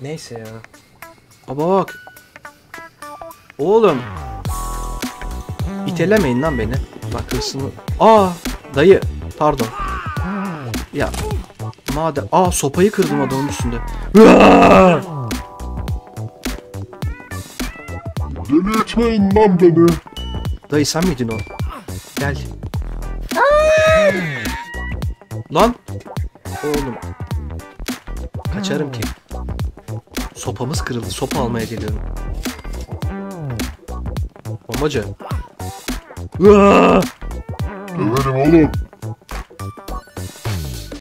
Neyse ya. Aba bak. Oğlum. İtelemeyin lan beni. Bak hırsını. Aa dayı. Pardon. Ya. Madem. Aa sopayı kırdım adamın üstünde. Deli etmeyin lan beni. Dayı sen miydin o? Gel. Lan. Oğlum. Kaçarım ki. Sopamız kırıldı. Sopa almaya geliyorum. Bombacı. Döverim oğlum.